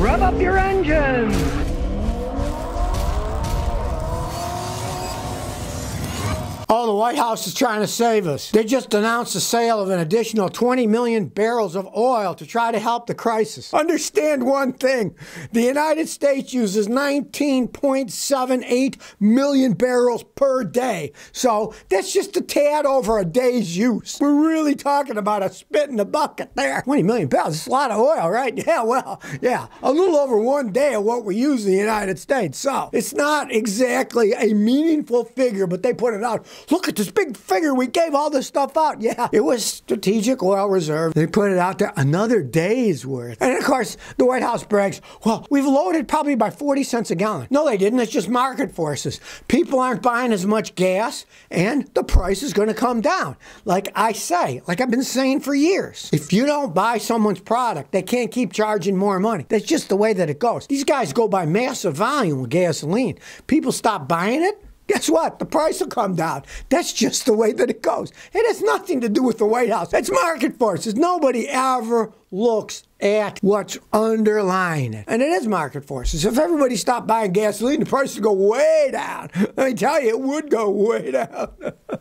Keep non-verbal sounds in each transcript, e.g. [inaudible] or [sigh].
Rev up your engines! Oh, the White House is trying to save us. They just announced the sale of an additional 20 million barrels of oil to try to help the crisis. Understand one thing the United States uses 19.78 million barrels per day. So that's just a tad over a day's use. We're really talking about a spit in the bucket there. 20 million barrels, that's a lot of oil, right? [laughs] Yeah, well, yeah, a little over one day of what we use in the United States. So it's not exactly a meaningful figure, but they put it out. Look at this big figure. We gave all this stuff out. Yeah, it was strategic oil reserve. They put it out there another day's worth. And of course, the White House brags, well, we've loaded probably by 40 cents a gallon. No, they didn't. It's just market forces. People aren't buying as much gas, and the price is going to come down. Like I say, like I've been saying for years, if you don't buy someone's product, they can't keep charging more money. That's just the way that it goes. These guys go by massive volume with gasoline. People stop buying it guess what? The price will come down. That's just the way that it goes. It has nothing to do with the White House. It's market forces. Nobody ever looks at what's underlying it. And it is market forces. If everybody stopped buying gasoline, the price would go way down. Let me tell you, it would go way down. [laughs]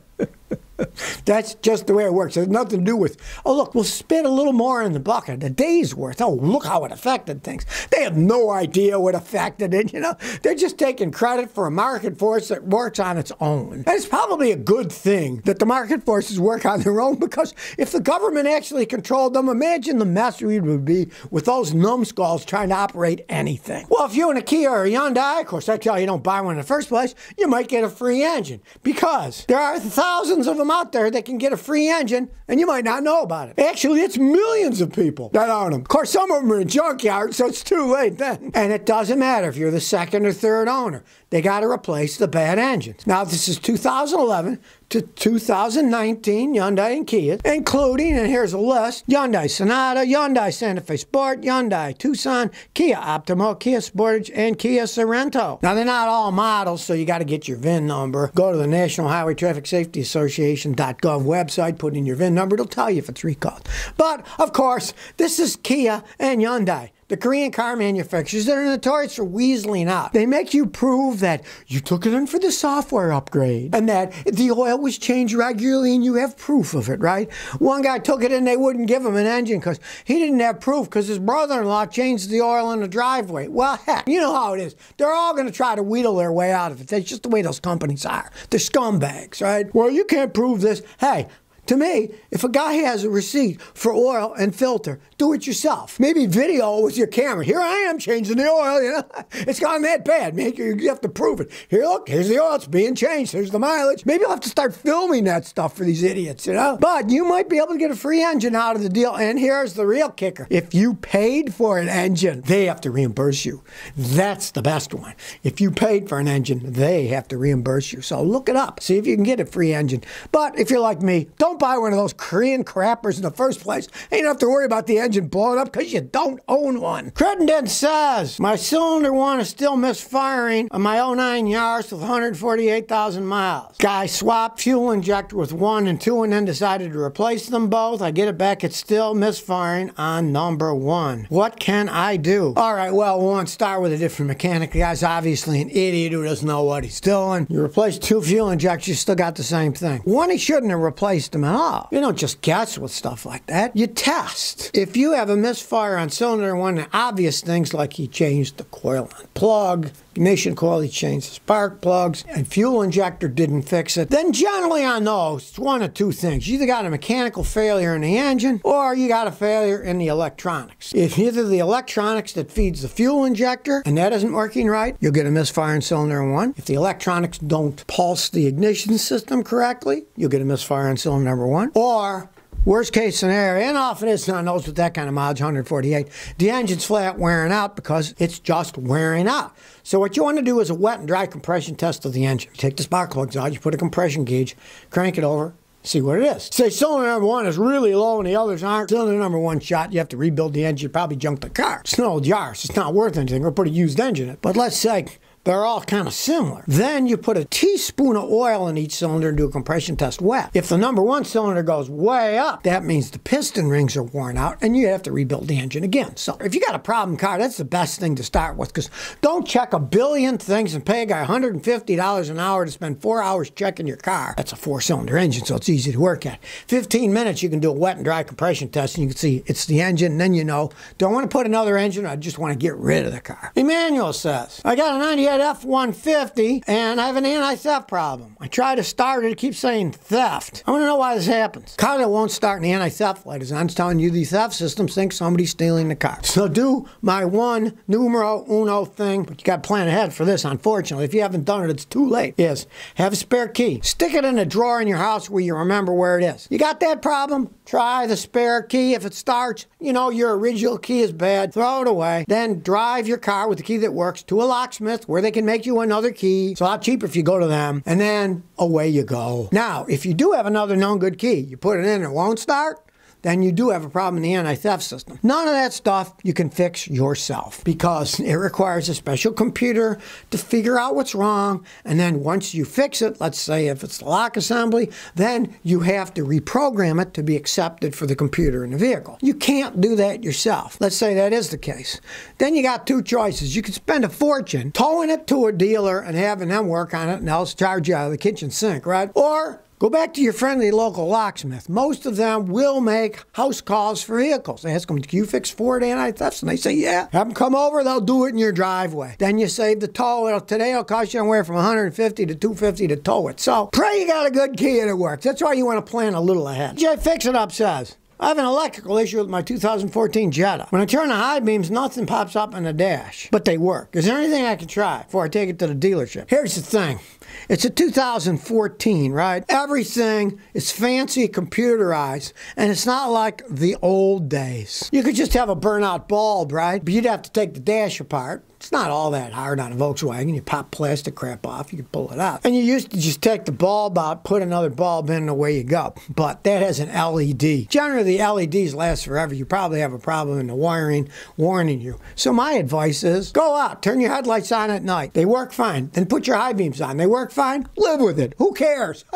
That's just the way it works. It has nothing to do with, oh, look, we'll spit a little more in the bucket, a day's worth. Oh, look how it affected things. They have no idea what affected it, you know. They're just taking credit for a market force that works on its own. And it's probably a good thing that the market forces work on their own because if the government actually controlled them, imagine the mess we would be with those numbskulls trying to operate anything. Well, if you own a Kia or a Hyundai, of course, that's how you don't buy one in the first place, you might get a free engine because there are thousands of them out there that can get a free engine and you might not know about it. Actually, it's millions of people that own them. Of course, some of them are in junkyards, so it's too late then. And it doesn't matter if you're the second or third owner. They got to replace the bad engines. Now, this is 2011 to 2019 Hyundai and Kia, including, and here's a list, Hyundai Sonata, Hyundai Santa Fe Sport, Hyundai Tucson, Kia Optima, Kia Sportage, and Kia Sorento. Now, they're not all models, so you got to get your VIN number. Go to the National Highway Traffic Safety Association.gov website, put in your VIN number, it'll tell you if it's recalled. But, of course, this is Kia and Hyundai. The Korean car manufacturers that are notorious for weaseling out. They make you prove that you took it in for the software upgrade and that the oil was changed regularly and you have proof of it, right? One guy took it in, they wouldn't give him an engine because he didn't have proof because his brother in law changed the oil in the driveway. Well, heck, you know how it is. They're all going to try to wheedle their way out of it. That's just the way those companies are. They're scumbags, right? Well, you can't prove this. Hey, to me, if a guy has a receipt for oil and filter, do it yourself. Maybe video with your camera. Here I am changing the oil, you know. [laughs] It's gone that bad. man. you have to prove it. Here, look, here's the oil. It's being changed. Here's the mileage. Maybe I'll have to start filming that stuff for these idiots, you know. But you might be able to get a free engine out of the deal. And here's the real kicker. If you paid for an engine, they have to reimburse you. That's the best one. If you paid for an engine, they have to reimburse you. So look it up. See if you can get a free engine. But if you're like me, don't buy one of those Korean crappers in the first place. Ain't have to worry about the engine blowing up because you don't own one. Crittenden says, my cylinder one is still misfiring on my 09 Yaris with 148,000 miles. Guy swapped fuel injector with one and two and then decided to replace them both. I get it back, it's still misfiring on number one. What can I do? All right, well, we'll start with a different mechanic. The guy's obviously an idiot who doesn't know what he's doing. You replace two fuel injectors, you still got the same thing. One, he shouldn't have replaced them You don't just guess with stuff like that. You test. If you have a misfire on cylinder one, obvious things like he changed the coil and plug, ignition quality changed spark plugs, and fuel injector didn't fix it, then generally on those, it's one of two things. You either got a mechanical failure in the engine or you got a failure in the electronics. If either the electronics that feeds the fuel injector and that isn't working right, you'll get a misfire in cylinder one. If the electronics don't pulse the ignition system correctly, you'll get a misfire in cylinder number one. Or Worst case scenario, and often it's not knows with that kind of mileage, 148, the engine's flat wearing out because it's just wearing out. So what you want to do is a wet and dry compression test of the engine. You take the spark plugs out, you put a compression gauge, crank it over, see what it is. Say cylinder number one is really low and the others aren't. Cylinder number one shot, you have to rebuild the engine, you probably junk the car. It's an old Yaris, it's not worth anything, or put a used engine in it. But let's say they're all kind of similar. Then you put a teaspoon of oil in each cylinder and do a compression test wet. If the number one cylinder goes way up, that means the piston rings are worn out and you have to rebuild the engine again. So if you got a problem car, that's the best thing to start with because don't check a billion things and pay a guy $150 an hour to spend four hours checking your car. That's a four cylinder engine, so it's easy to work at. 15 minutes, you can do a wet and dry compression test and you can see it's the engine. And then you know, don't want to put another engine, I just want to get rid of the car. Emmanuel says, I got a 98 F 150 and I have an anti theft problem. I try to start it, it keeps saying theft. I want to know why this happens. Car won't start in the anti theft light is on telling you the theft system thinks somebody's stealing the car. So do my one numero uno thing, but you got to plan ahead for this, unfortunately. If you haven't done it, it's too late. Is have a spare key. Stick it in a drawer in your house where you remember where it is. You got that problem? Try the spare key. If it starts, you know your original key is bad, throw it away. Then drive your car with the key that works to a locksmith where they can make you another key. It's a lot cheaper if you go to them. And then away you go. Now, if you do have another known good key, you put it in it won't start, then you do have a problem in the anti theft system. None of that stuff you can fix yourself because it requires a special computer to figure out what's wrong. And then once you fix it, let's say if it's the lock assembly, then you have to reprogram it to be accepted for the computer in the vehicle. You can't do that yourself. Let's say that is the case. Then you got two choices. You can spend a fortune towing it to a dealer and having them work on it and they'll charge you out of the kitchen sink, right? Or Go back to your friendly local locksmith. Most of them will make house calls for vehicles. They ask them, "Can you fix Ford anti-thefts?" And they say, "Yeah." Have them come over. They'll do it in your driveway. Then you save the tow. It'll, today it'll cost you anywhere from 150 to 250 to tow it. So pray you got a good key and it works. That's why you want to plan a little ahead. Jay Fix It Up says. I have an electrical issue with my 2014 Jetta. When I turn the high beams, nothing pops up in the dash, but they work. Is there anything I can try before I take it to the dealership? Here's the thing. It's a 2014, right? Everything is fancy computerized, and it's not like the old days. You could just have a burnout bulb, right? But you'd have to take the dash apart. It's not all that hard on a Volkswagen. You pop plastic crap off, you can pull it out. And you used to just take the bulb out, put another bulb in, and away you go. But that has an LED. Generally, the LEDs last forever. You probably have a problem in the wiring, warning you. So my advice is go out, turn your headlights on at night. They work fine. Then put your high beams on. They work fine. Live with it. Who cares? [laughs]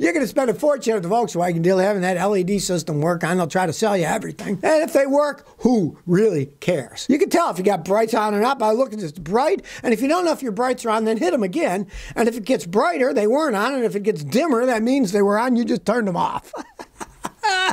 You're going to spend a fortune at the Volkswagen deal having that LED system work on. They'll try to sell you everything. And if they work, who really cares? You can tell if you got brights or not by looking at this bright. And if you don't know if your brights are on, then hit them again. And if it gets brighter, they weren't on. And if it gets dimmer, that means they were on. You just turned them off. [laughs]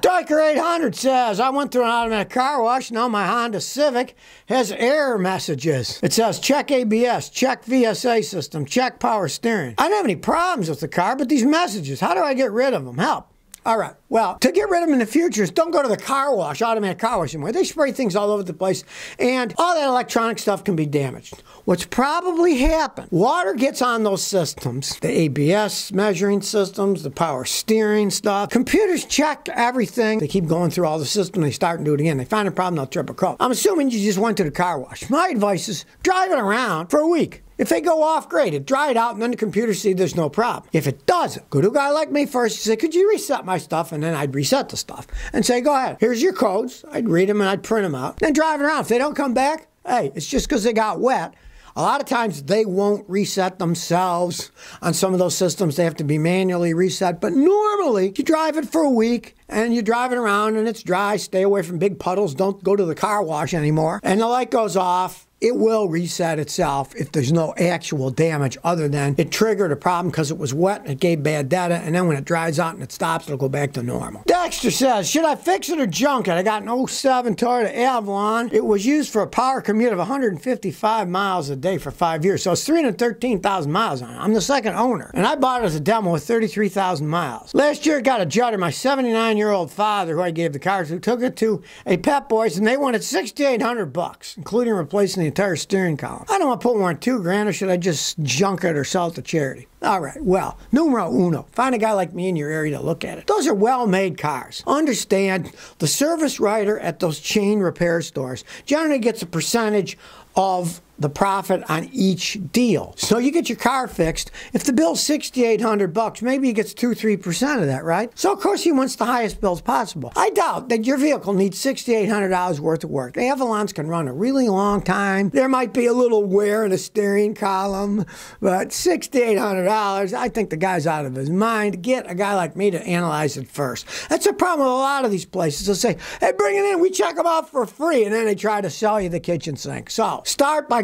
Diker 800 says, I went through an automatic car wash. Now my Honda Civic has error messages. It says, check ABS, check VSA system, check power steering. I don't have any problems with the car, but these messages, how do I get rid of them? Help. All right. Well, to get rid of them in the future, don't go to the car wash, automatic car wash anymore. They spray things all over the place, and all that electronic stuff can be damaged. What's probably happened, water gets on those systems, the ABS measuring systems, the power steering stuff. Computers check everything. They keep going through all the system. They start and do it again. They find a problem, they'll trip a code. I'm assuming you just went to the car wash. My advice is drive it around for a week. If they go off, great. It dry it out, and then the computer see there's no problem. If it doesn't, go to a guy like me first. and Say, could you reset my stuff? And then I'd reset the stuff and say, go ahead. Here's your codes. I'd read them and I'd print them out. Then drive it around. If they don't come back, hey, it's just because they got wet. A lot of times they won't reset themselves on some of those systems. They have to be manually reset. But normally, you drive it for a week and you drive it around and it's dry. Stay away from big puddles. Don't go to the car wash anymore. And the light goes off it will reset itself if there's no actual damage other than it triggered a problem because it was wet and it gave bad data and then when it dries out and it stops it'll go back to normal. Dexter says, should I fix it or junk it? I got an 07 Toyota Avalon. It was used for a power commute of 155 miles a day for five years so it's 313,000 miles on it. I'm the second owner and I bought it as a demo with 33,000 miles. Last year I got a judder, my 79 year old father who I gave the car to took it to a Pep Boys and they wanted 6,800 bucks including replacing the entire steering column. I don't want to put more than two grand, or should I just junk it or sell it to charity? All right, well, numero uno. Find a guy like me in your area to look at it. Those are well made cars. Understand the service writer at those chain repair stores generally gets a percentage of the profit on each deal. So you get your car fixed. If the bill's 6800 bucks, maybe he gets 2 3% of that, right? So of course he wants the highest bills possible. I doubt that your vehicle needs $6800 worth of work. The Avalons can run a really long time. There might be a little wear in the steering column, but $6800, I think the guy's out of his mind. Get a guy like me to analyze it first. That's a problem with a lot of these places. They'll say, "Hey, bring it in. We check them out for free." And then they try to sell you the kitchen sink. So, start by